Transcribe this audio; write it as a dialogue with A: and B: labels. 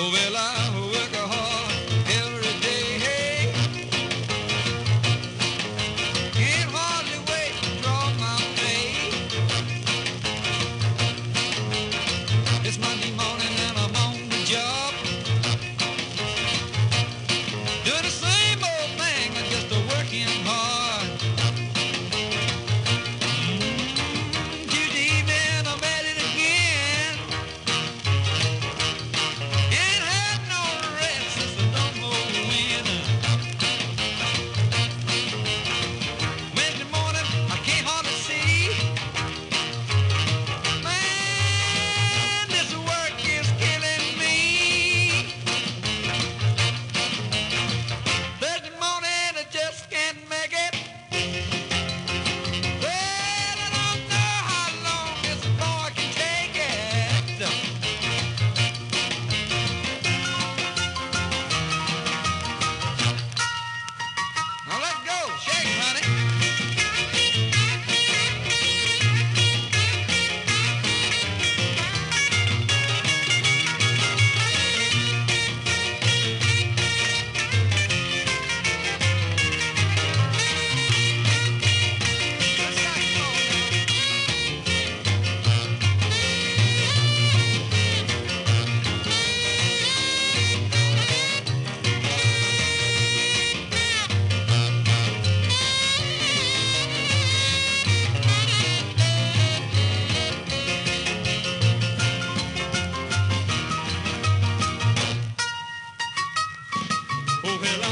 A: Well, I work hard every day. Can't hardly wait to draw my pay. It's Monday morning. go. Oh, well,